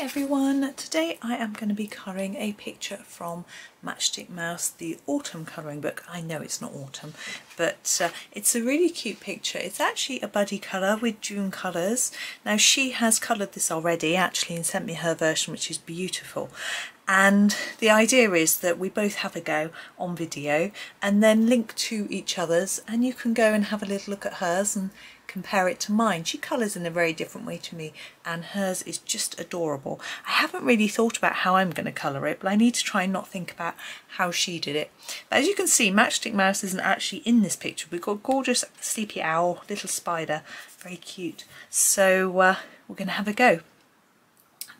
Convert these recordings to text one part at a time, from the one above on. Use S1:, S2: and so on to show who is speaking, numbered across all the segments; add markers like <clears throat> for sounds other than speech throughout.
S1: everyone, today I am going to be colouring a picture from Matchstick Mouse, the autumn colouring book. I know it's not autumn, but uh, it's a really cute picture. It's actually a buddy colour with June colours. Now she has coloured this already actually and sent me her version which is beautiful. And the idea is that we both have a go on video and then link to each other's and you can go and have a little look at hers and compare it to mine. She colours in a very different way to me and hers is just adorable. I haven't really thought about how I'm going to colour it but I need to try and not think about how she did it. But as you can see Matchstick Mouse isn't actually in this picture. We've got gorgeous sleepy owl, little spider, very cute. So uh, we're going to have a go.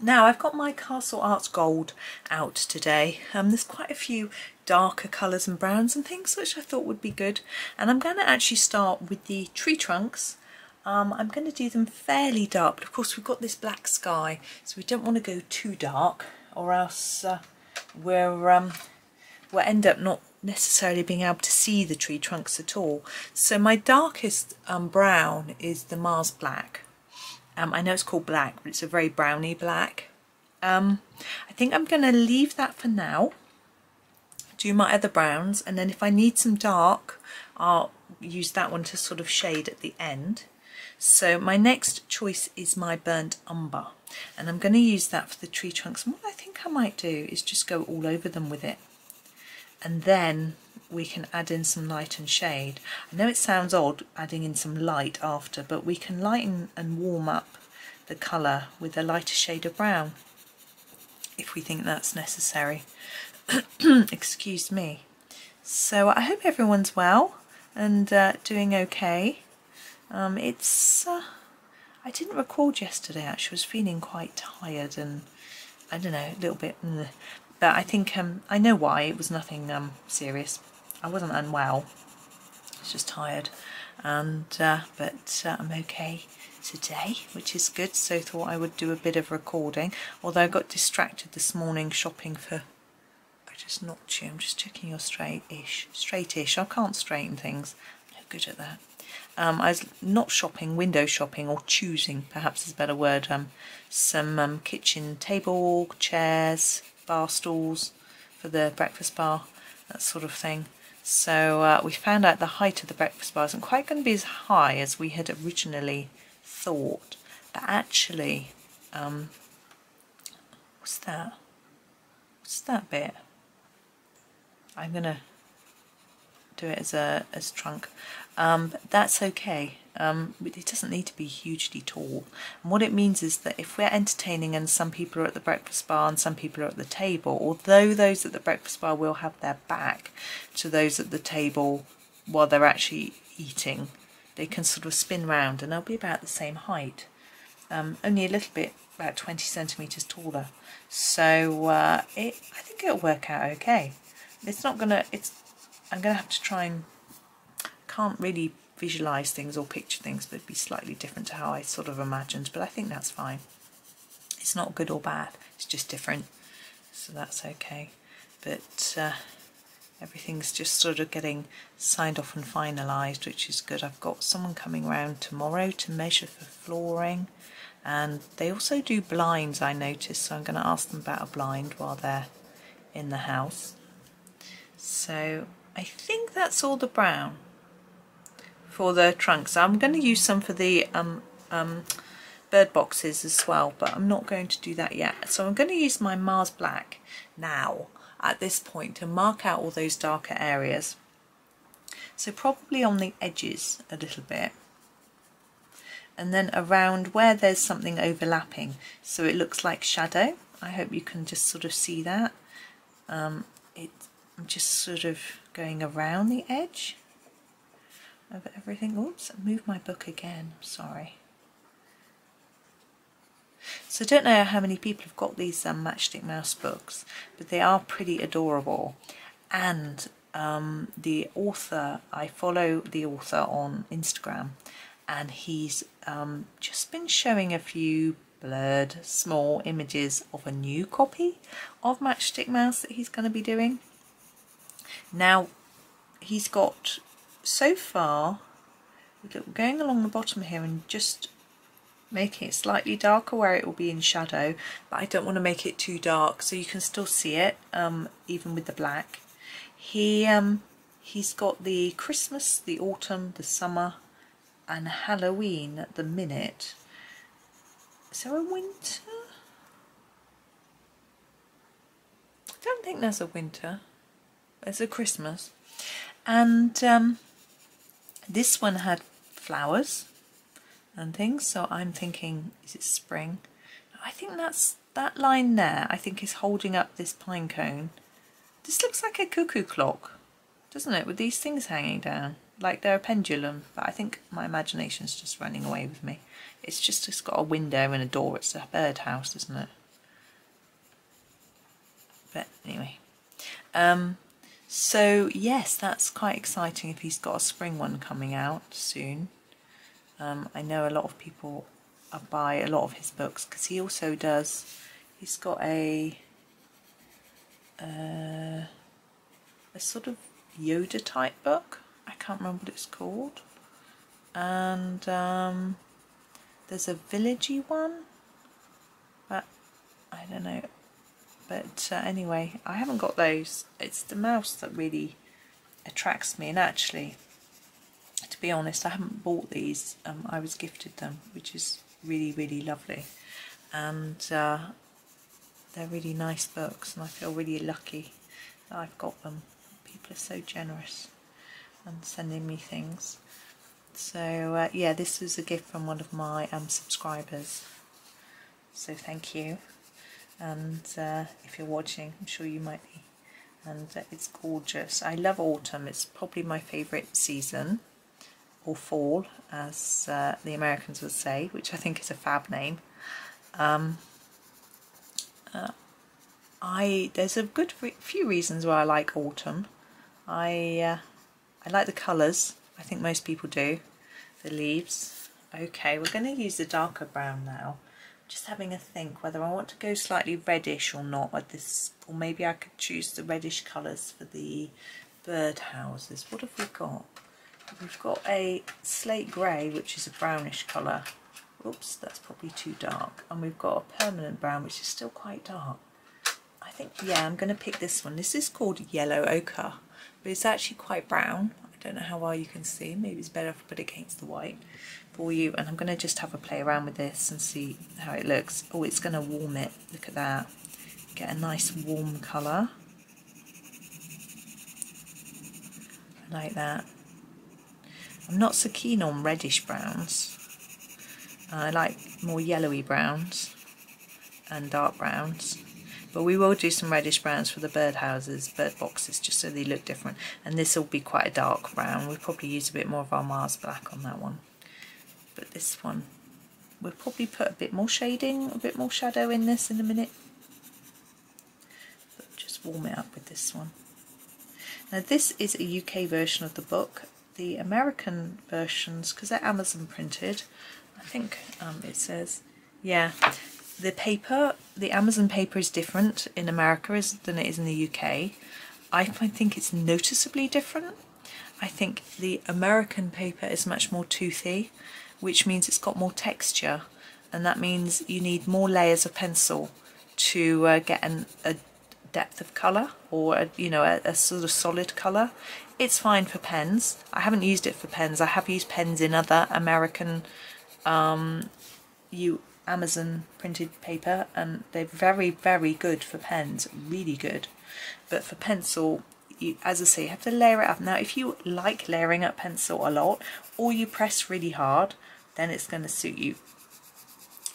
S1: Now I've got my Castle Arts Gold out today. Um, there's quite a few darker colours and browns and things which I thought would be good and I'm going to actually start with the tree trunks um, I'm going to do them fairly dark, but of course we've got this black sky, so we don't want to go too dark, or else uh, we're, um, we'll end up not necessarily being able to see the tree trunks at all. So my darkest um, brown is the Mars Black. Um, I know it's called black, but it's a very browny black. Um, I think I'm going to leave that for now, do my other browns, and then if I need some dark, I'll use that one to sort of shade at the end. So my next choice is my burnt umber and I'm going to use that for the tree trunks. And what I think I might do is just go all over them with it and then we can add in some light and shade. I know it sounds odd adding in some light after but we can lighten and warm up the colour with a lighter shade of brown if we think that's necessary. <clears throat> Excuse me. So I hope everyone's well and uh, doing okay. Um, it's, uh, I didn't record yesterday actually, I was feeling quite tired and I don't know, a little bit, but I think, um, I know why, it was nothing um, serious. I wasn't unwell, I was just tired and, uh, but uh, I'm okay today, which is good, so thought I would do a bit of recording, although I got distracted this morning shopping for I just knocked you. I'm just checking you're straight-ish. Straight-ish. I can't straighten things. No good at that. Um, I was not shopping, window shopping, or choosing, perhaps is a better word, um, some um, kitchen table, chairs, bar stools for the breakfast bar, that sort of thing. So uh, we found out the height of the breakfast bar isn't quite going to be as high as we had originally thought. But actually, um, what's that? What's that bit? I'm going to do it as a as trunk. Um, but that's okay. Um, it doesn't need to be hugely tall. And what it means is that if we're entertaining and some people are at the breakfast bar and some people are at the table, although those at the breakfast bar will have their back to those at the table while they're actually eating, they can sort of spin round and they'll be about the same height. Um, only a little bit, about 20 centimetres taller. So uh, it, I think it'll work out okay. It's not gonna, it's, I'm gonna have to try and can't really visualise things or picture things, but be slightly different to how I sort of imagined, but I think that's fine. It's not good or bad, it's just different, so that's okay. But uh, everything's just sort of getting signed off and finalised, which is good. I've got someone coming around tomorrow to measure for flooring, and they also do blinds, I noticed, so I'm going to ask them about a blind while they're in the house. So I think that's all the brown for the trunks. I'm going to use some for the um, um, bird boxes as well, but I'm not going to do that yet. So I'm going to use my Mars Black now at this point to mark out all those darker areas. So probably on the edges a little bit. And then around where there's something overlapping so it looks like shadow. I hope you can just sort of see that. Um, it, I'm just sort of going around the edge of everything. Oops, I moved my book again, sorry. So I don't know how many people have got these um, Matchstick Mouse books, but they are pretty adorable. And um, the author, I follow the author on Instagram, and he's um, just been showing a few blurred small images of a new copy of Matchstick Mouse that he's going to be doing. Now, he's got so far, going along the bottom here and just making it slightly darker where it will be in shadow but I don't want to make it too dark so you can still see it um, even with the black. He um, He's got the Christmas, the autumn, the summer and Halloween at the minute. Is there a winter? I don't think there's a winter. There's a Christmas. And um, this one had flowers and things so I'm thinking is it spring? I think that's that line there I think is holding up this pine cone. This looks like a cuckoo clock doesn't it with these things hanging down? Like they're a pendulum but I think my imagination's just running away with me. It's just it's got a window and a door it's a birdhouse isn't it? But anyway um so yes that's quite exciting if he's got a spring one coming out soon um, I know a lot of people buy a lot of his books because he also does, he's got a, uh, a sort of Yoda type book. I can't remember what it's called. And um, there's a villagey one, but I don't know. But uh, anyway, I haven't got those. It's the mouse that really attracts me. And actually, to be honest, I haven't bought these. Um, I was gifted them, which is really, really lovely. And uh, they're really nice books, and I feel really lucky that I've got them. People are so generous and sending me things. So uh, yeah, this was a gift from one of my um, subscribers. So thank you. And uh, if you're watching, I'm sure you might be. And uh, it's gorgeous. I love autumn. It's probably my favourite season or fall as uh, the Americans would say which I think is a fab name um, uh, I there's a good few reasons why I like autumn I uh, I like the colours I think most people do the leaves okay we're going to use the darker brown now just having a think whether I want to go slightly reddish or not with this or maybe I could choose the reddish colours for the bird houses what have we got We've got a slate grey, which is a brownish colour. Oops, that's probably too dark. And we've got a permanent brown, which is still quite dark. I think, yeah, I'm going to pick this one. This is called Yellow Ochre, but it's actually quite brown. Don't know how well you can see. Maybe it's better if I put it against the white for you. And I'm going to just have a play around with this and see how it looks. Oh, it's going to warm it. Look at that. Get a nice warm colour. like that. I'm not so keen on reddish browns. I like more yellowy browns and dark browns. But we will do some reddish browns for the bird houses, bird boxes, just so they look different. And this will be quite a dark brown. We'll probably use a bit more of our Mars black on that one. But this one, we'll probably put a bit more shading, a bit more shadow in this in a minute. But just warm it up with this one. Now this is a UK version of the book the American versions, because they're Amazon printed, I think um, it says, yeah, the paper, the Amazon paper is different in America than it is in the UK. I think it's noticeably different. I think the American paper is much more toothy, which means it's got more texture, and that means you need more layers of pencil to uh, get an, a depth of colour or a, you know a, a, sort of solid colour it's fine for pens I haven't used it for pens I have used pens in other American um, you Amazon printed paper and they're very very good for pens really good. But for pencil you, as I say you have to layer it up. Now if you like layering up pencil a lot or you press really hard then it's going to suit you.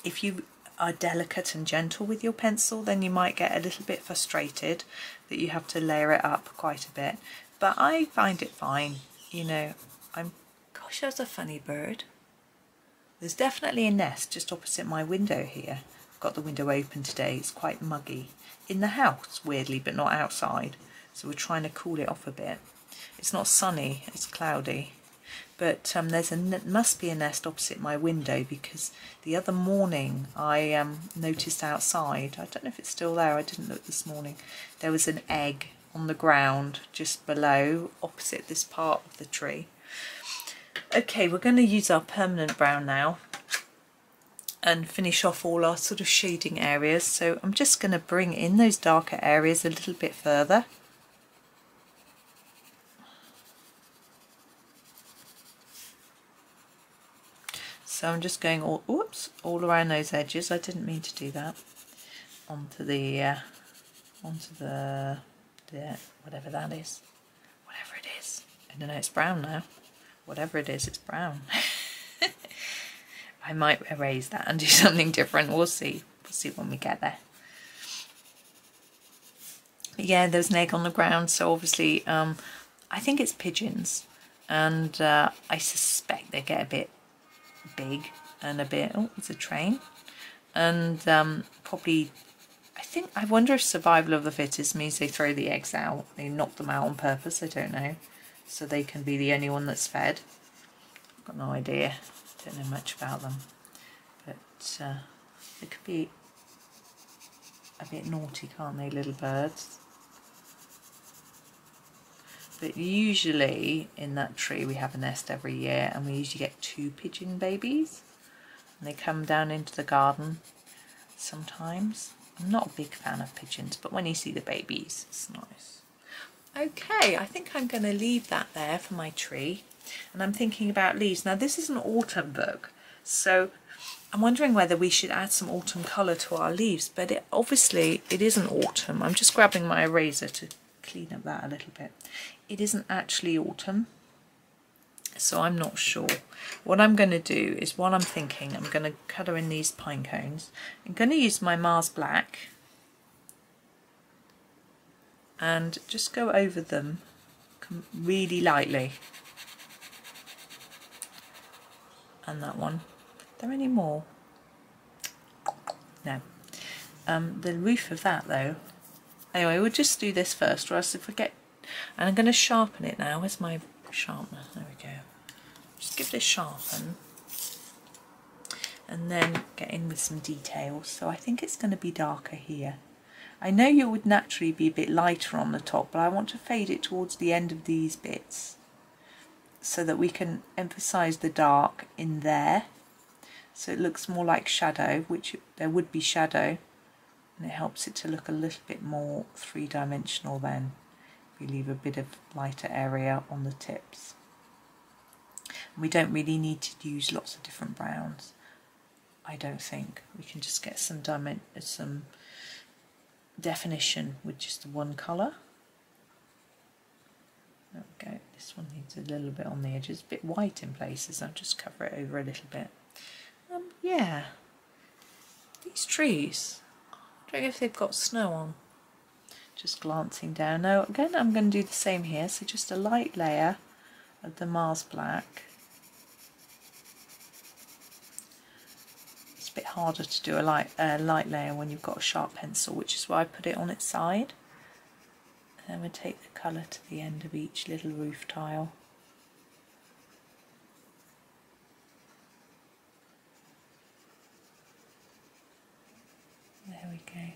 S1: If you are delicate and gentle with your pencil then you might get a little bit frustrated that you have to layer it up quite a bit. But I find it fine you know. I'm gosh that's a funny bird there's definitely a nest just opposite my window here. I've got the window open today. It's quite muggy. In the house weirdly but not outside. So we're trying to cool it off a bit. It's not sunny it's cloudy. But um, there's a must be a nest opposite my window because the other morning I um, noticed outside, I don't know if it's still there, I didn't look this morning, there was an egg on the ground just below opposite this part of the tree. Okay, we're going to use our permanent brown now and finish off all our sort of shading areas. So I'm just going to bring in those darker areas a little bit further. So I'm just going all, oops, all around those edges. I didn't mean to do that. Onto the, uh, onto the, the, whatever that is. Whatever it is. I don't know, it's brown now. Whatever it is, it's brown. <laughs> I might erase that and do <laughs> something different. We'll see. We'll see when we get there. yeah, there's an egg on the ground. So obviously, um, I think it's pigeons. And uh, I suspect they get a bit big and a bit... Oh, it's a train. And um, probably... I think... I wonder if survival of the fittest means they throw the eggs out. They knock them out on purpose. I don't know. So they can be the only one that's fed. I've Got no idea. Don't know much about them. But uh, they could be a bit naughty can't they little birds? But usually in that tree we have a nest every year and we usually get two pigeon babies. And they come down into the garden sometimes. I'm not a big fan of pigeons but when you see the babies it's nice okay I think I'm going to leave that there for my tree and I'm thinking about leaves. Now this is an autumn book, so I'm wondering whether we should add some autumn colour to our leaves, but it, obviously it isn't autumn. I'm just grabbing my eraser to clean up that a little bit. It isn't actually autumn, so I'm not sure. What I'm going to do is, while I'm thinking, I'm going to colour in these pine cones. I'm going to use my Mars Black and just go over them really lightly and that one. Are there any more? No. Um, the roof of that though. Anyway, we'll just do this first, or else if we get... And I'm going to sharpen it now. Where's my sharpener? There we go. Just give a sharpen. And then get in with some details. So I think it's going to be darker here. I know you would naturally be a bit lighter on the top, but I want to fade it towards the end of these bits so that we can emphasize the dark in there. So it looks more like shadow which there would be shadow and it helps it to look a little bit more three-dimensional then. We leave a bit of lighter area on the tips. We don't really need to use lots of different browns I don't think. We can just get some dimen some definition with just one colour there we go. This one needs a little bit on the edges, a bit white in places. I'll just cover it over a little bit. Um, yeah, these trees. I don't know if they've got snow on. Just glancing down. Now again, I'm going to do the same here. So just a light layer of the Mars Black. Bit harder to do a light, light layer when you've got a sharp pencil, which is why I put it on its side. Then we take the colour to the end of each little roof tile. There we go.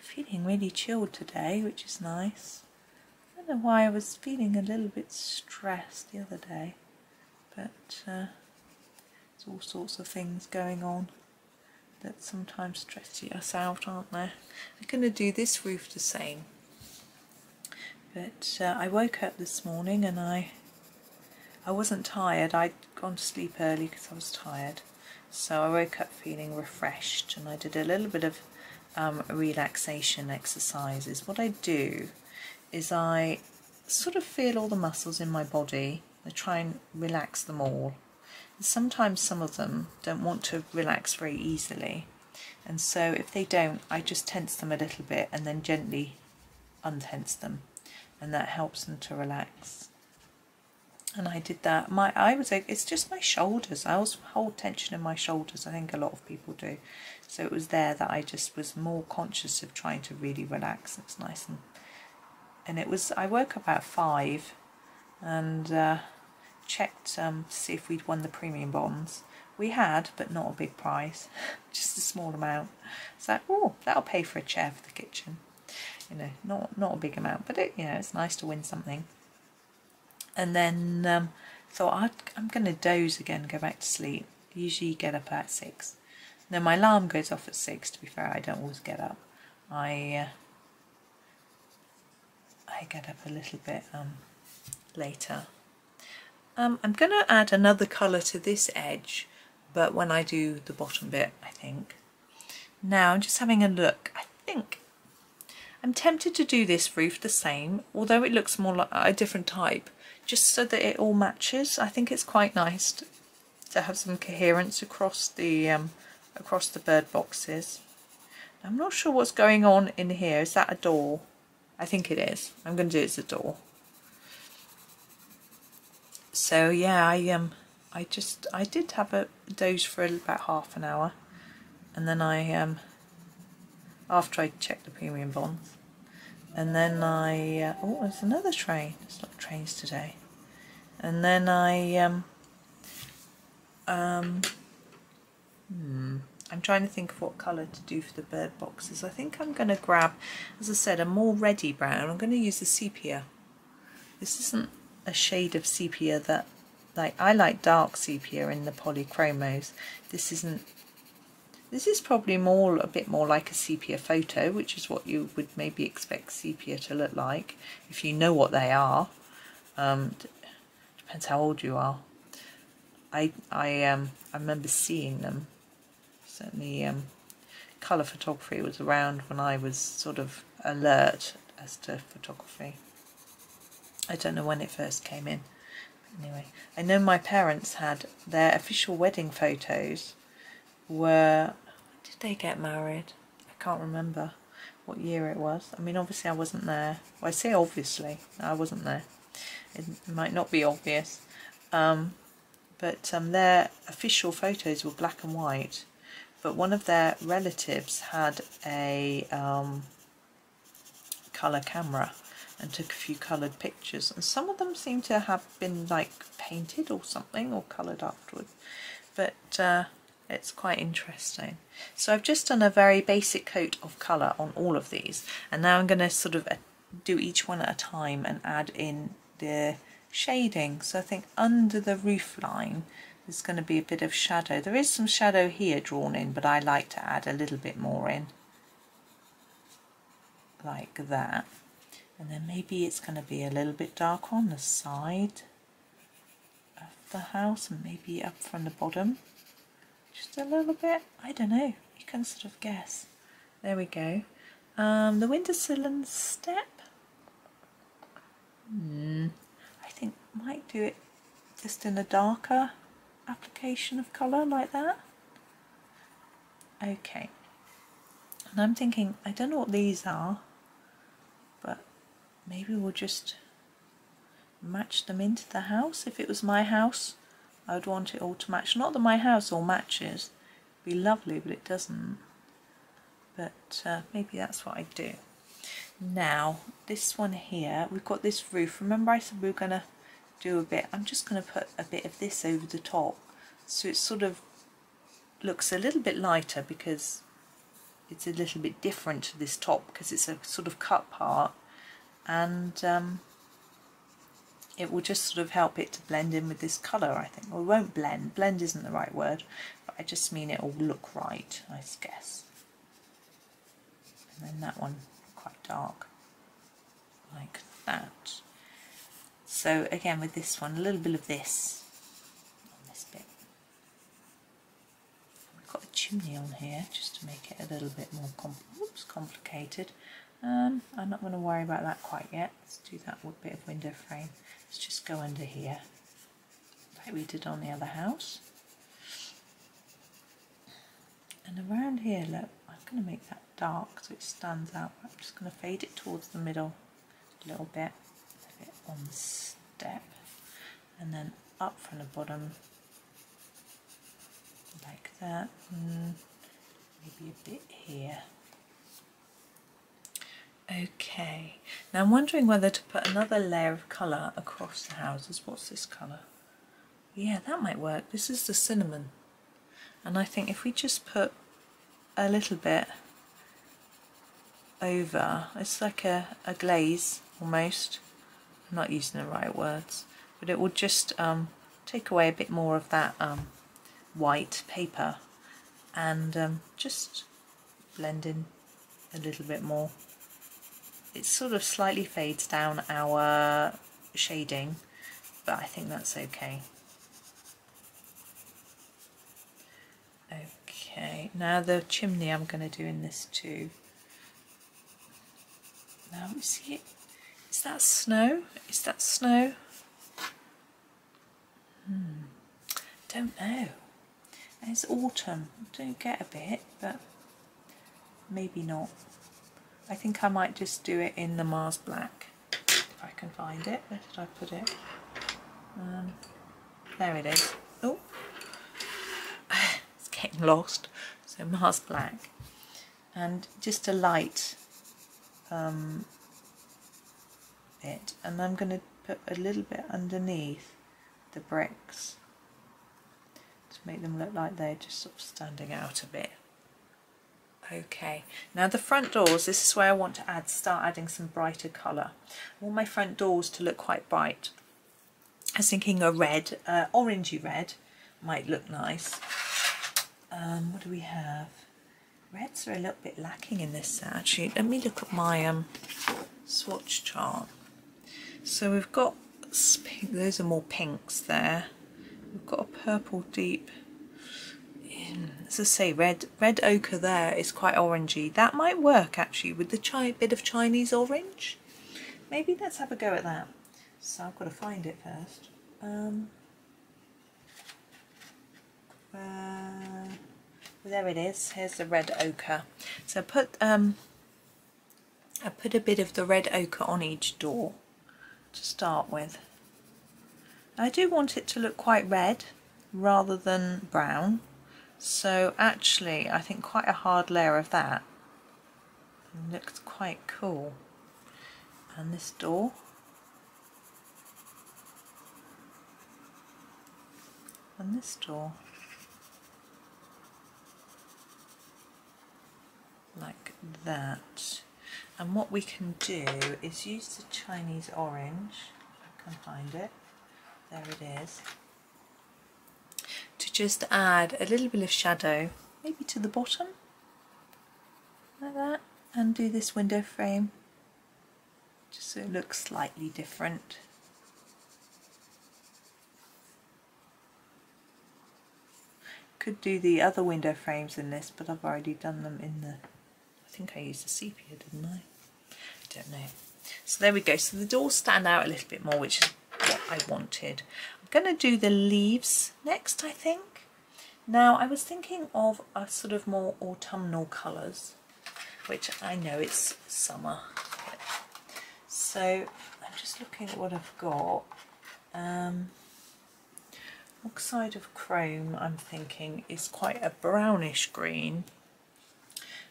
S1: Feeling really chilled today, which is nice. I don't know why I was feeling a little bit stressed the other day, but uh, there's all sorts of things going on that sometimes stress us out, aren't there? I'm going to do this roof the same. But uh, I woke up this morning and I I wasn't tired. I'd gone to sleep early because I was tired. So I woke up feeling refreshed and I did a little bit of um, relaxation exercises. What I do is I sort of feel all the muscles in my body. I try and relax them all sometimes some of them don't want to relax very easily. And so if they don't I just tense them a little bit and then gently untense them. And that helps them to relax. And I did that. My I was like it's just my shoulders. I always hold tension in my shoulders. I think a lot of people do. So it was there that I just was more conscious of trying to really relax. It's nice and and it was I woke at five and uh, checked um, to see if we'd won the premium bonds. We had, but not a big prize, <laughs> just a small amount. So, oh, that'll pay for a chair for the kitchen. You know, not not a big amount, but it, you know, it's nice to win something. And then um, thought i am going to doze again, go back to sleep. Usually get up at six. Now my alarm goes off at six. To be fair, I don't always get up. I uh, I get up a little bit um, later. Um, I'm going to add another colour to this edge, but when I do the bottom bit, I think. Now I'm just having a look. I think I'm tempted to do this roof the same, although it looks more like a different type, just so that it all matches. I think it's quite nice to, to have some coherence across the um, across the bird boxes. I'm not sure what's going on in here. Is that a door? I think it is. I'm going to do it as a door. So yeah, I um, I just I did have a doze for about half an hour, and then I um, after I checked the premium bonds, and then I uh, oh, there's another train. There's not trains today, and then I um, um, hmm. I'm trying to think of what colour to do for the bird boxes. I think I'm going to grab, as I said, a more ready brown. I'm going to use the sepia. This isn't a shade of sepia that, like, I like dark sepia in the polychromos. This isn't, this is probably more, a bit more like a sepia photo, which is what you would maybe expect sepia to look like, if you know what they are. Um, depends how old you are. I, I, um, I remember seeing them certainly um, colour photography was around when I was sort of alert as to photography. I don't know when it first came in. anyway, I know my parents had their official wedding photos were... Did they get married? I can't remember what year it was. I mean, obviously I wasn't there. Well, I say obviously, I wasn't there. It might not be obvious. Um, but um, their official photos were black and white but one of their relatives had a um, colour camera and took a few coloured pictures and some of them seem to have been like painted or something or coloured afterwards but uh, it's quite interesting. So I've just done a very basic coat of colour on all of these and now I'm going to sort of uh, do each one at a time and add in the shading. So I think under the roof line there's going to be a bit of shadow. There is some shadow here drawn in, but I like to add a little bit more in. Like that. And then maybe it's going to be a little bit darker on the side of the house and maybe up from the bottom. Just a little bit. I don't know. You can sort of guess. There we go. Um, the windowsill and step. Hmm. I think might do it just in a darker application of colour like that. Okay, and I'm thinking, I don't know what these are, maybe we'll just match them into the house. If it was my house, I would want it all to match. Not that my house all matches, It'd be lovely, but it doesn't. But uh, maybe that's what I do. Now, this one here, we've got this roof. Remember I said we were going to do a bit. I'm just going to put a bit of this over the top so it sort of looks a little bit lighter because it's a little bit different to this top because it's a sort of cut part and um, it will just sort of help it to blend in with this colour I think. Well it won't blend, blend isn't the right word but I just mean it will look right I guess. And then that one quite dark like that. So again with this one, a little bit of this on this bit. Got a chimney on here just to make it a little bit more oops, complicated. Um, I'm not going to worry about that quite yet. Let's do that a bit of window frame. Let's just go under here like we did on the other house. And around here, look, I'm going to make that dark so it stands out. I'm just going to fade it towards the middle a little bit on the step and then up from the bottom like that and maybe a bit here okay. Now I'm wondering whether to put another layer of colour across the houses. What's this colour? Yeah that might work. This is the cinnamon. And I think if we just put a little bit over it's like a, a glaze almost. I'm not using the right words, but it will just um, take away a bit more of that um, white paper. And um, just blend in a little bit more. It sort of slightly fades down our shading, but I think that's okay. Okay, now the chimney I'm going to do in this too. Now we see it. Is that snow? Is that snow? Hmm. Don't know. It's autumn. Don't get a bit, but maybe not. I think I might just do it in the Mars Black if I can find it. Where did I put it? Um, there it is. Oh, <sighs> it's getting lost. So Mars Black and just a light um, bit and I'm going to put a little bit underneath the bricks to make them look like they're just sort of standing out a bit. Okay, now the front doors, this is where I want to add, start adding some brighter colour. I want my front doors to look quite bright. I was thinking a red, uh, orangey red might look nice. Um, what do we have? Reds are a little bit lacking in this set actually. Let me look at my um, swatch chart. So we've got, those are more pinks there. We've got a purple deep as I say, red red ochre there is quite orangey. That might work actually with the bit of Chinese orange. Maybe let's have a go at that. So I've got to find it first. Um, uh, there it is. Here's the red ochre. So put um, I put a bit of the red ochre on each door to start with. I do want it to look quite red rather than brown so actually I think quite a hard layer of that looks quite cool. And this door? And this door? Like that. And what we can do is use the Chinese orange. If I can find it. There it is just add a little bit of shadow, maybe to the bottom, like that, and do this window frame just so it looks slightly different. Could do the other window frames in this, but I've already done them in the, I think I used the sepia, didn't I? I don't know. So there we go. So the doors stand out a little bit more, which is what I wanted I'm going to do the leaves next, I think. Now, I was thinking of a sort of more autumnal colours, which I know it's summer. So I'm just looking at what I've got. Um, oxide of chrome, I'm thinking, is quite a brownish green.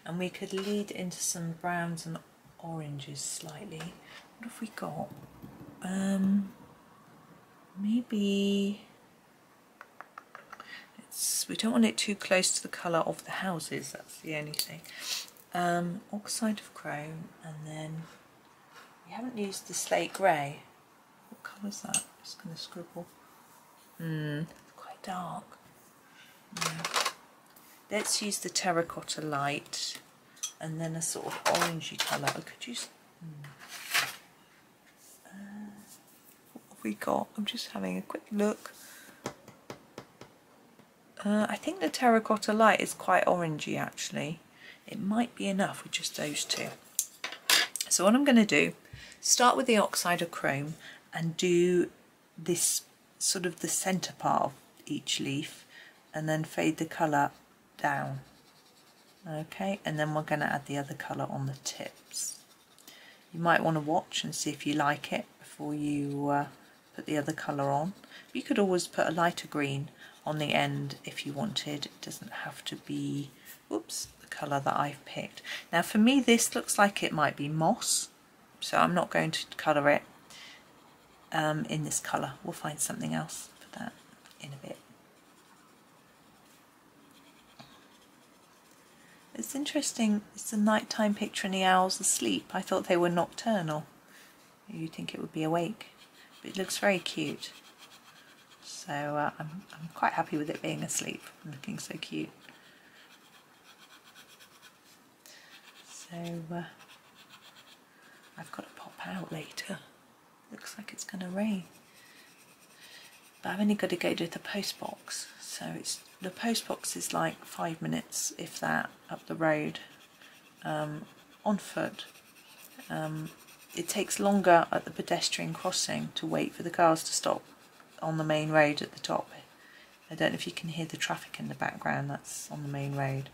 S1: And we could lead into some browns and oranges slightly. What have we got? Um, maybe it's we don't want it too close to the colour of the houses that's the only thing um, oxide of chrome and then we haven't used the slate grey what colour is that? I'm just going to scribble hmm quite dark let's use the terracotta light and then a sort of orangey colour I could use have we got? I'm just having a quick look. Uh, I think the terracotta light is quite orangey actually. It might be enough with just those two. So what I'm going to do, start with the oxide of chrome and do this sort of the centre part of each leaf and then fade the colour down. Okay, and then we're going to add the other colour on the tips. You might want to watch and see if you like it before you uh, put the other colour on. You could always put a lighter green on the end if you wanted. It doesn't have to be, oops, the colour that I've picked. Now for me this looks like it might be moss, so I'm not going to colour it um, in this colour. We'll find something else for that in a bit. It's interesting, it's a nighttime picture and the owl's asleep. I thought they were nocturnal. You'd think it would be awake But it looks very cute. So uh, I'm, I'm quite happy with it being asleep and looking so cute. So uh, I've got to pop out later. Looks like it's going to rain. But I've only got to go to the post box. So it's the post box is like five minutes, if that, up the road um, on foot. Um, it takes longer at the pedestrian crossing to wait for the cars to stop on the main road at the top. I don't know if you can hear the traffic in the background, that's on the main road.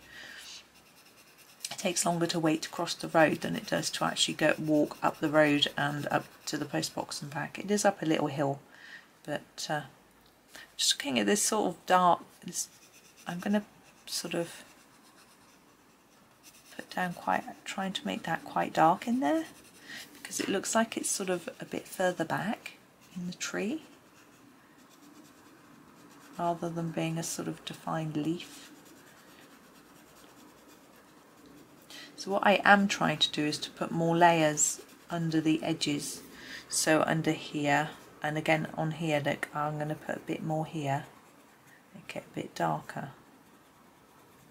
S1: It takes longer to wait to cross the road than it does to actually go walk up the road and up to the post box and back. It is up a little hill, but uh, just looking at this sort of dark, this, I'm going to sort of put down quite, trying to make that quite dark in there because it looks like it's sort of a bit further back in the tree rather than being a sort of defined leaf. So what I am trying to do is to put more layers under the edges. So under here and again on here look I'm going to put a bit more here make it a bit darker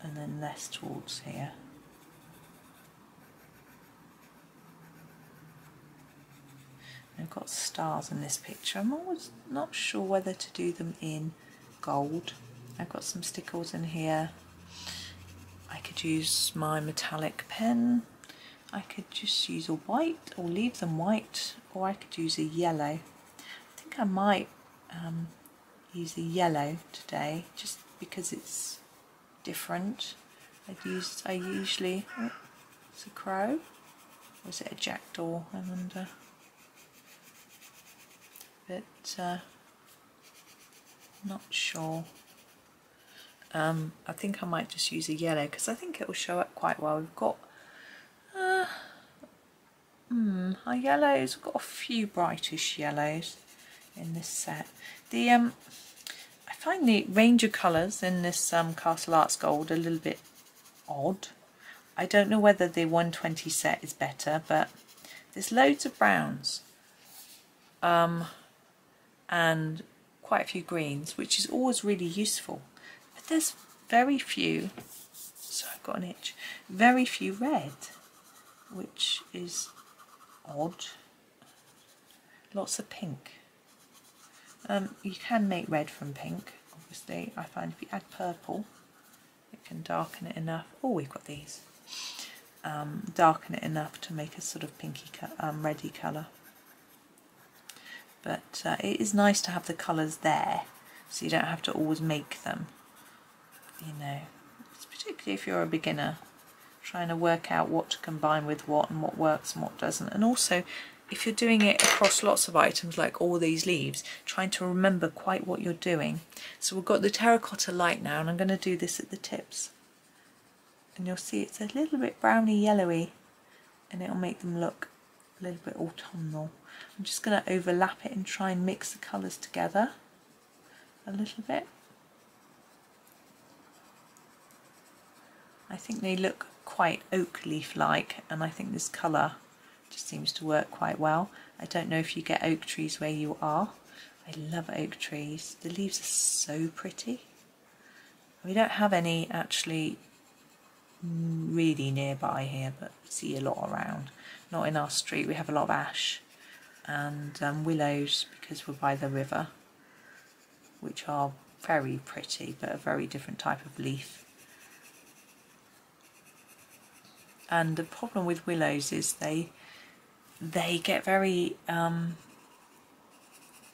S1: and then less towards here. I've got stars in this picture. I'm always not sure whether to do them in gold. I've got some stickles in here. I could use my metallic pen. I could just use a white or leave them white or I could use a yellow. I think I might um, use a yellow today just because it's different. I'd use, I usually, oh, it's a crow, or is it a jackdaw, I wonder. But uh, not sure. Um, I think I might just use a yellow because I think it will show up quite well. We've got uh, hmm, our yellows, we've got a few brightish yellows in this set. The um, I find the range of colours in this um, Castle Arts Gold a little bit odd. I don't know whether the 120 set is better, but there's loads of browns um, and quite a few greens, which is always really useful. But there's very few, so I've got an itch, very few red, which is odd. Lots of pink. Um, you can make red from pink, obviously. I find if you add purple, it can darken it enough. Oh, we've got these. Um, darken it enough to make a sort of pinky, um, reddy colour. But uh, it is nice to have the colours there, so you don't have to always make them. You know, particularly if you're a beginner, trying to work out what to combine with what and what works and what doesn't. And also, if you're doing it across lots of items like all these leaves, trying to remember quite what you're doing. So we've got the terracotta light now and I'm going to do this at the tips. And you'll see it's a little bit browny yellowy and it'll make them look a little bit autumnal. I'm just going to overlap it and try and mix the colours together a little bit. I think they look quite oak leaf like and I think this colour just seems to work quite well. I don't know if you get oak trees where you are. I love oak trees. The leaves are so pretty. We don't have any actually really nearby here, but see a lot around. Not in our street. We have a lot of ash and um, willows because we're by the river, which are very pretty, but a very different type of leaf. And the problem with willows is they they get very um,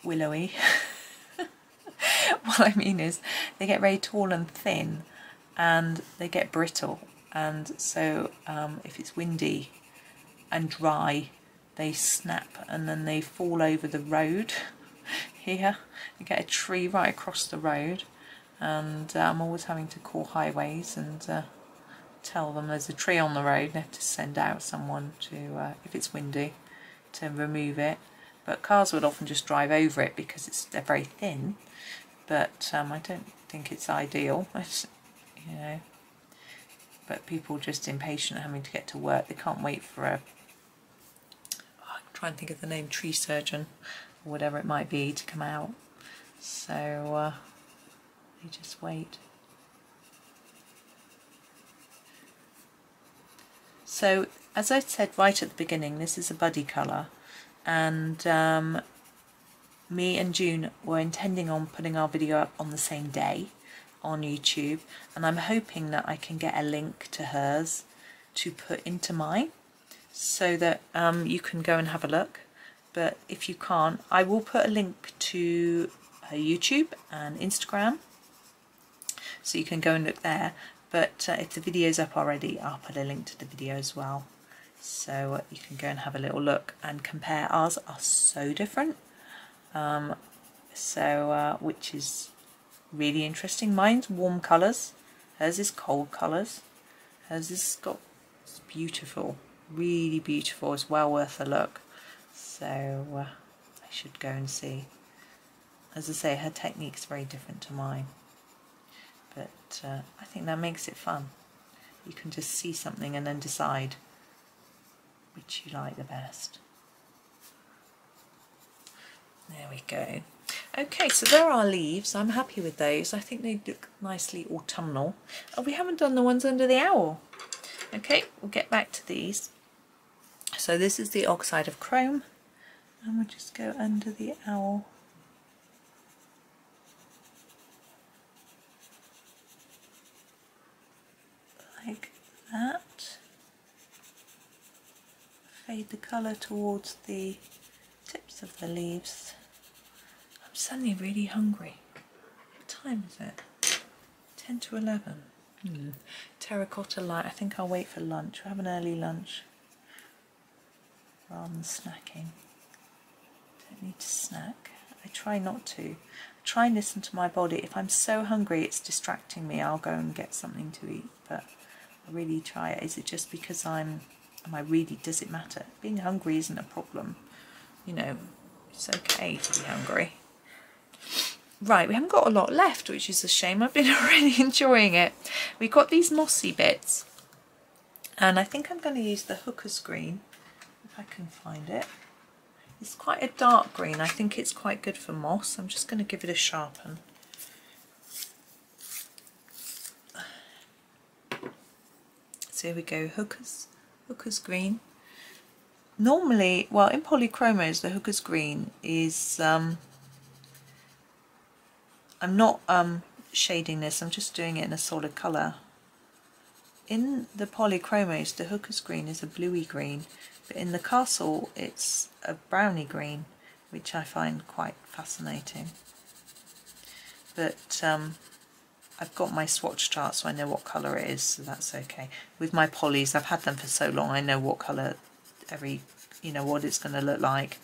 S1: willowy. <laughs> what I mean is they get very tall and thin and they get brittle and so um, if it's windy and dry they snap and then they fall over the road here you get a tree right across the road and uh, I'm always having to call highways and uh, tell them there's a tree on the road and have to send out someone to, uh, if it's windy, to remove it. But cars would often just drive over it because it's they're very thin. But um, I don't think it's ideal, <laughs> it's, you know. But people just impatient having to get to work. They can't wait for a, trying to think of the name, tree surgeon or whatever it might be to come out So uh, you just wait. So as I said right at the beginning, this is a buddy colour and um, me and June were intending on putting our video up on the same day on YouTube and I'm hoping that I can get a link to hers to put into mine so that um, you can go and have a look. But if you can't I will put a link to her YouTube and Instagram so you can go and look there. But uh, if the video's up already I'll put a link to the video as well. So uh, you can go and have a little look and compare. Ours are so different. Um, so uh, which is really interesting. Mine's warm colours. Hers is cold colours. Hers is got it's beautiful really beautiful it's well worth a look so uh, I should go and see as I say her technique's very different to mine but uh, I think that makes it fun you can just see something and then decide which you like the best there we go Okay, so there are leaves. I'm happy with those. I think they look nicely autumnal. Oh, we haven't done the ones under the owl. Okay, we'll get back to these. So this is the oxide of chrome. And we'll just go under the owl. Like that. Fade the colour towards the tips of the leaves I'm suddenly really hungry. What time is it? 10 to 11. Mm. Terracotta light. I think I'll wait for lunch. We'll have an early lunch rather than snacking. Don't need to snack. I try not to. I try and listen to my body. If I'm so hungry it's distracting me, I'll go and get something to eat. But I really try it. Is it just because I'm, am I really, does it matter? Being hungry isn't a problem. You know, it's okay to be hungry. Right, we haven't got a lot left, which is a shame. I've been <laughs> really enjoying it. We've got these mossy bits, and I think I'm going to use the hooker's green, I can find it. It's quite a dark green. I think it's quite good for moss. I'm just going to give it a sharpen. So here we go, hookers, hookers green. Normally, well, in polychromos, the hookers green is um, I'm not um, shading this, I'm just doing it in a solid colour. In the polychromos, the hooker's green is a bluey green, but in the castle it's a browny green, which I find quite fascinating. But um, I've got my swatch chart so I know what colour it is, so that's okay. With my polys, I've had them for so long, I know what colour every, you know, what it's going to look like.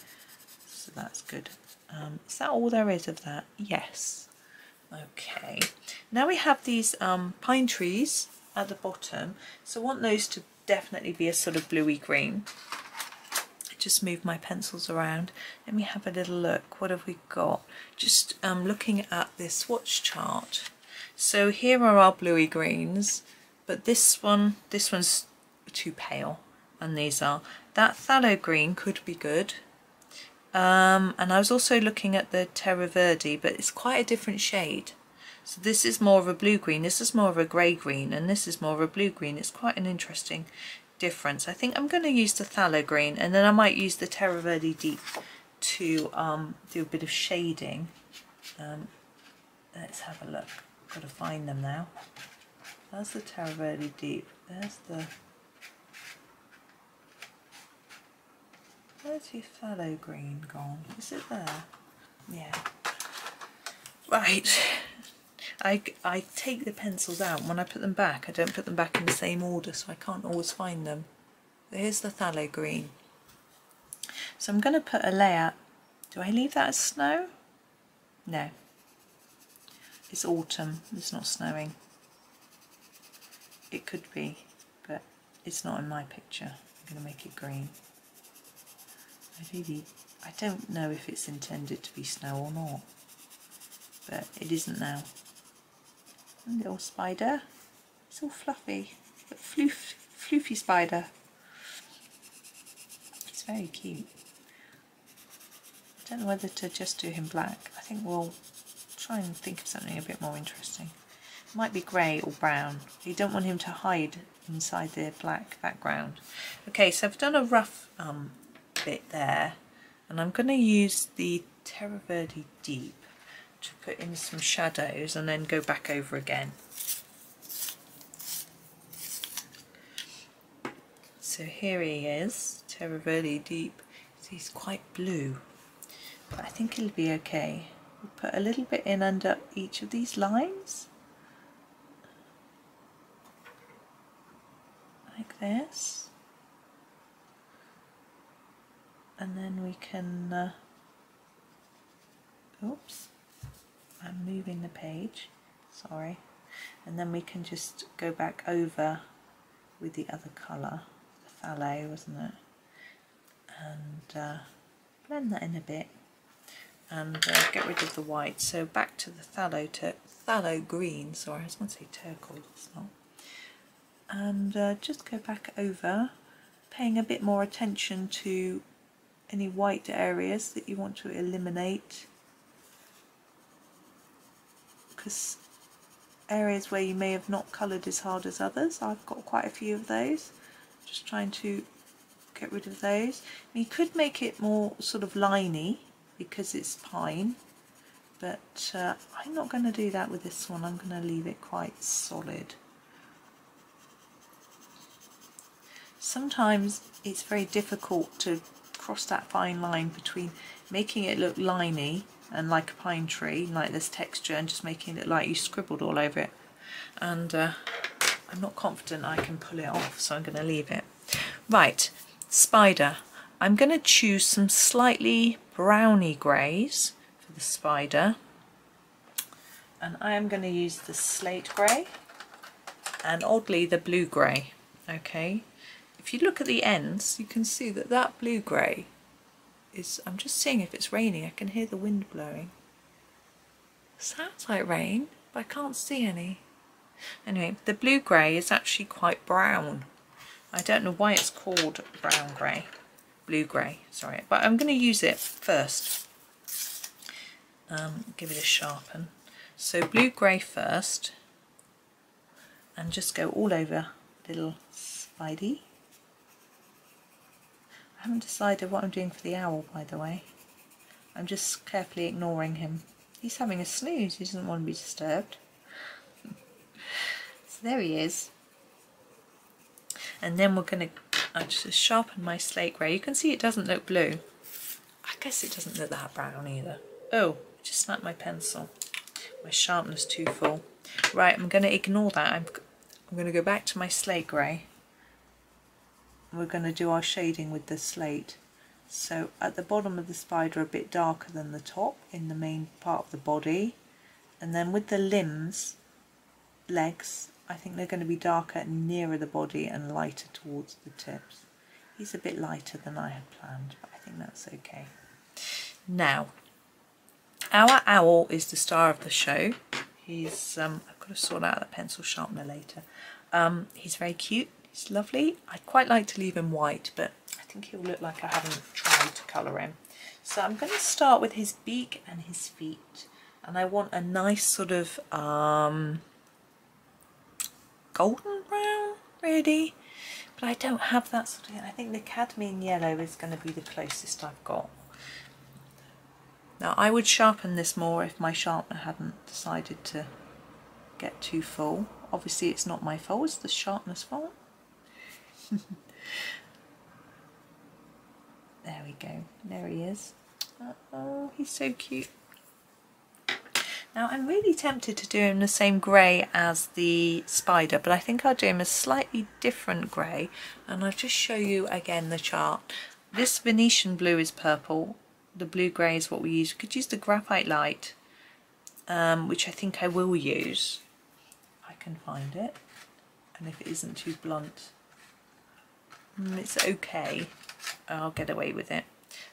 S1: So that's good. Um, is that all there is of that? Yes. Okay, now we have these um, pine trees at the bottom, so I want those to definitely be a sort of bluey green. Just move my pencils around. Let me have a little look. What have we got? Just um, looking at this swatch chart. So here are our bluey greens, but this one, this one's too pale, and these are. That phthalo green could be good. Um, and I was also looking at the Terra Verde, but it's quite a different shade. So this is more of a blue-green, this is more of a grey-green, and this is more of a blue-green. It's quite an interesting difference. I think I'm going to use the Phthalo Green, and then I might use the Terra Verde Deep to um, do a bit of shading. Um, let's have a look. I've Got to find them now. There's the Terra Verde Deep. There's the Where's your phthalo green gone? Is it there? Yeah. Right. <laughs> I, I take the pencils out. When I put them back, I don't put them back in the same order, so I can't always find them. Here's the phthalo green. So I'm going to put a layer. Do I leave that as snow? No. It's autumn. It's not snowing. It could be, but it's not in my picture. I'm going to make it green. I really, I don't know if it's intended to be snow or not, but it isn't now. Little spider, it's all fluffy, but floof, floofy spider. It's very cute. I don't know whether to just do him black. I think we'll try and think of something a bit more interesting. It might be grey or brown. You don't want him to hide inside the black background. Okay, so I've done a rough um, bit there and I'm going to use the Terra Verde Deep to put in some shadows and then go back over again. So here he is, Terra Verde Deep. He's quite blue, but I think he'll be okay. We'll put a little bit in under each of these lines. Like this. And then we can, uh, oops, I'm moving the page, sorry. And then we can just go back over with the other colour, the phthalo, wasn't it? and uh, blend that in a bit and uh, get rid of the white. So back to the phthalo, phthalo green, sorry I was going to say turquoise, it's not. And uh, just go back over, paying a bit more attention to any white areas that you want to eliminate areas where you may have not coloured as hard as others, I've got quite a few of those. Just trying to get rid of those. You could make it more sort of liney because it's pine, but uh, I'm not going to do that with this one. I'm going to leave it quite solid. Sometimes it's very difficult to cross that fine line between making it look liney and like a pine tree, like this texture, and just making it like you scribbled all over it. And uh, I'm not confident I can pull it off, so I'm going to leave it. Right, Spider. I'm going to choose some slightly browny greys for the spider. And I am going to use the slate grey and oddly the blue grey. Okay, if you look at the ends, you can see that that blue grey is, I'm just seeing if it's raining, I can hear the wind blowing. Sounds like rain, but I can't see any. Anyway, the blue grey is actually quite brown I don't know why it's called brown grey, blue grey, sorry, but I'm going to use it first. Um, give it a sharpen. So blue grey first, and just go all over little Spidey. I haven't decided what I'm doing for the owl, by the way. I'm just carefully ignoring him. He's having a snooze, he doesn't want to be disturbed. <laughs> so there he is and then we're going to uh, I just sharpen my slate grey. You can see it doesn't look blue. I guess it doesn't look that brown either. Oh, I just snapped my pencil. My sharpness too full. Right, I'm going to ignore that. I'm, I'm going to go back to my slate grey. We're going to do our shading with the slate. So at the bottom of the spider a bit darker than the top in the main part of the body. And then with the limbs, legs, I think they're going to be darker nearer the body and lighter towards the tips. He's a bit lighter than I had planned, but I think that's okay. Now, our owl is the star of the show. He's, um, I've got to sort out the pencil sharpener later. Um, he's very cute, he's lovely. I'd quite like to leave him white, but I think he'll look like I haven't tried to colour him. So I'm going to start with his beak and his feet. And I want a nice sort of um, golden brown really but I don't have that sort of I think the cadmium yellow is going to be the closest I've got now I would sharpen this more if my sharpener hadn't decided to get too full obviously it's not my fault it's the sharpener's fault <laughs> there we go there he is oh he's so cute now I'm really tempted to do him the same grey as the spider, but I think I'll do him a slightly different grey, and I'll just show you again the chart. This Venetian blue is purple, the blue grey is what we use. We could use the graphite light, um, which I think I will use. I can find it, and if it isn't too blunt, mm, it's okay. I'll get away with it.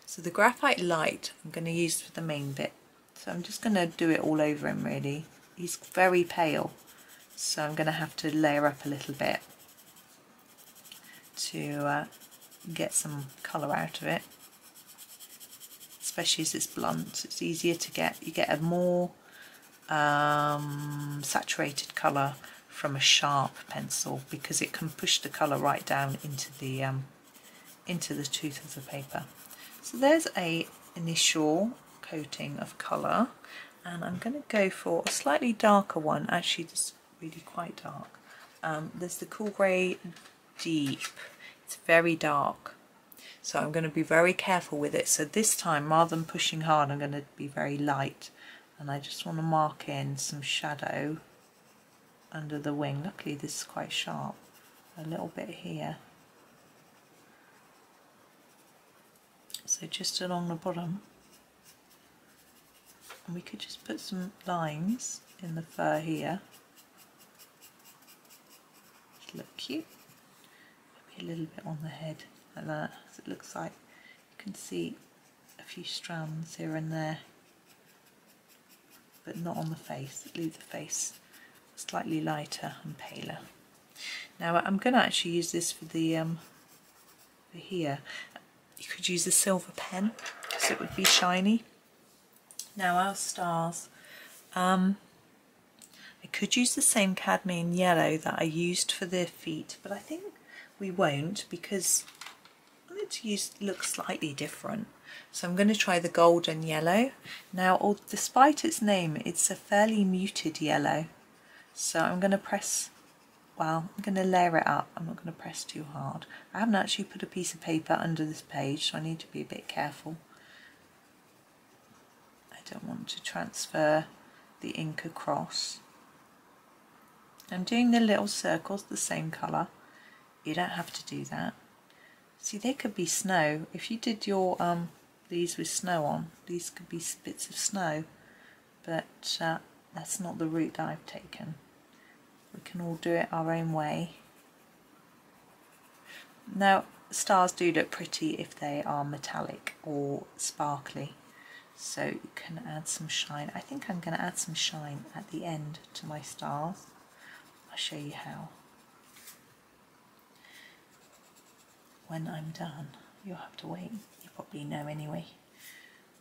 S1: So the graphite light I'm going to use for the main bit. So I'm just going to do it all over him really. He's very pale, so I'm going to have to layer up a little bit to uh, get some colour out of it. Especially as it's blunt, it's easier to get, you get a more um, saturated colour from a sharp pencil because it can push the colour right down into the um, into the tooth of the paper. So there's a initial coating of colour and I'm going to go for a slightly darker one actually it's really quite dark. Um, there's the cool grey deep. It's very dark. So I'm going to be very careful with it. So this time rather than pushing hard I'm going to be very light. And I just want to mark in some shadow under the wing. Luckily this is quite sharp. A little bit here. So just along the bottom. And we could just put some lines in the fur here. To look cute. Maybe a little bit on the head like that so it looks like you can see a few strands here and there. But not on the face, leave the face slightly lighter and paler. Now I'm going to actually use this for the um, for here you could use a silver pen because it would be shiny. Now our stars. Um, I could use the same cadmium yellow that I used for the feet, but I think we won't because I need to use look slightly different. So I'm going to try the golden yellow. Now, despite its name, it's a fairly muted yellow. So I'm going to press well I'm going to layer it up. I'm not going to press too hard. I haven't actually put a piece of paper under this page so I need to be a bit careful. I don't want to transfer the ink across. I'm doing the little circles the same colour. You don't have to do that. See they could be snow. If you did your um these with snow on these could be bits of snow but uh, that's not the route I've taken we can all do it our own way. Now stars do look pretty if they are metallic or sparkly so you can add some shine. I think I'm going to add some shine at the end to my stars. I'll show you how. When I'm done, you'll have to wait. You probably know anyway.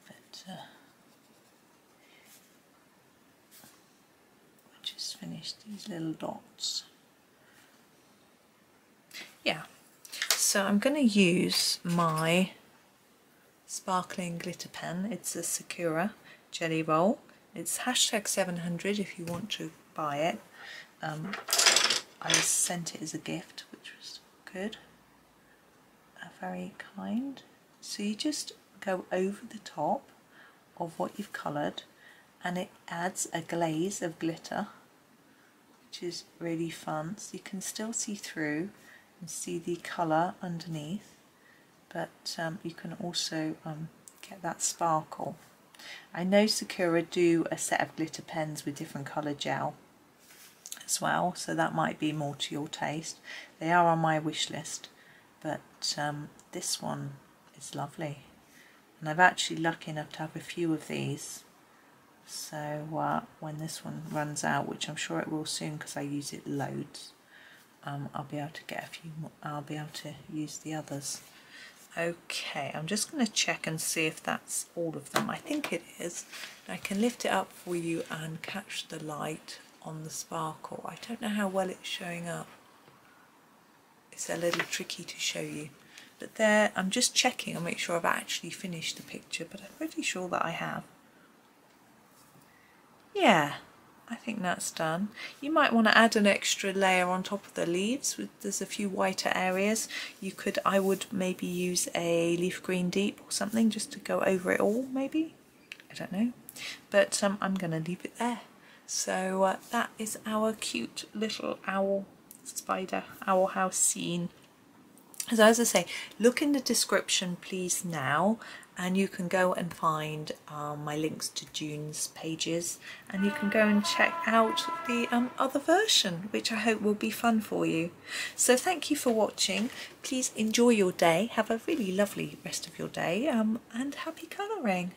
S1: But uh, just finish these little dots. Yeah, so I'm going to use my sparkling glitter pen. It's a Sakura Gelly Roll. It's hashtag 700 if you want to buy it. Um, I sent it as a gift, which was good. Uh, very kind. So you just go over the top of what you've coloured and it adds a glaze of glitter which is really fun. So you can still see through and see the colour underneath, but um, you can also um, get that sparkle. I know Sakura do a set of glitter pens with different colour gel as well, so that might be more to your taste. They are on my wish list, but um, this one is lovely. And I've actually lucky enough to have a few of these so uh, when this one runs out which I'm sure it will soon because I use it loads um, I'll be able to get a few more, I'll be able to use the others. Okay I'm just going to check and see if that's all of them. I think it is. I can lift it up for you and catch the light on the sparkle. I don't know how well it's showing up. It's a little tricky to show you. But there I'm just checking and make sure I've actually finished the picture but I'm pretty sure that I have yeah, I think that's done. You might want to add an extra layer on top of the leaves. With there's a few whiter areas. You could, I would maybe use a leaf green deep or something just to go over it all maybe. I don't know. But um, I'm going to leave it there. So uh, that is our cute little owl spider owl house scene. So as I say, look in the description please now and you can go and find um, my links to June's pages and you can go and check out the um, other version which I hope will be fun for you. So thank you for watching. Please enjoy your day. Have a really lovely rest of your day um, and happy colouring.